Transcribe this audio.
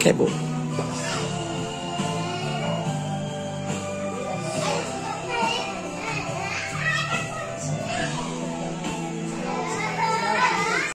cable.